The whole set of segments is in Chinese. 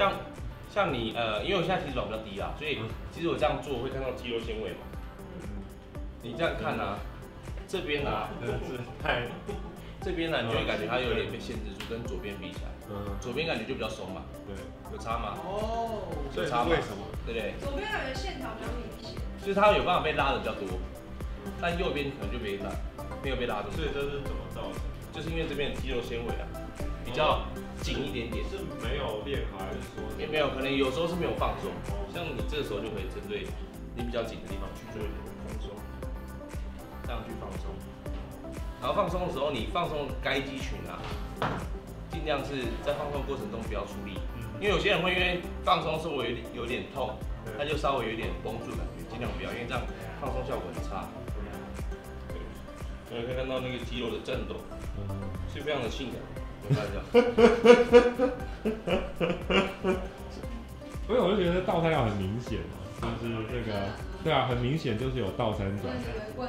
像像你呃，因为我现在体脂肪比较低啊，所以其实我这样做会看到肌肉纤维嘛。你这样看啊，这边啊，真的是太，这边呢，你就会感觉它有点被限制住，跟左边比起来，嗯，左边感觉就比较松嘛，对，有差吗？哦，所以是有差吗为什么？对不对？左边感觉线条比较明显，就是它有办法被拉的比较多，但右边可能就没拉，没有被拉住，所以这是怎么造成？就是因为这边的肌肉纤维啊比较紧一点点。是没有练好，还是说也没有，可能有时候是没有放松，像你这个时候就可以针对你比较紧的地方去做一点放松，这样去放松。然后放松的时候，你放松该肌群啊，尽量是在放松过程中不要出力，因为有些人会因为放松是我有点有点痛，他就稍微有点绷住感觉，尽量不要，因为这样放松效果很差。对，所以可以看到那个肌肉的震动是非常的性感，有 没有看到？所以我就觉得倒三角很明显啊，就是这个，对啊，很明显就是有倒三角怎么办？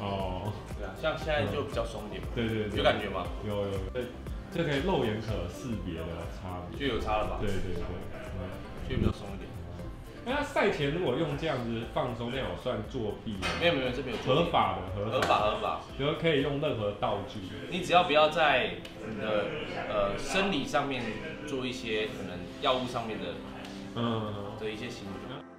哦，对啊，像现在就比较松一点嘛，对对对，有感觉吗？有有有，对，这可以肉眼可识别的差别。就有差了吧？对对对，嗯。就比较松一点。那赛前如果用这样子放松，那有算作弊吗？没有没有，这边有作弊合，法的，合法合法。比如可以用任何道具。你只要不要在你的呃生理上面做一些可能药物上面的嗯，的一些行为。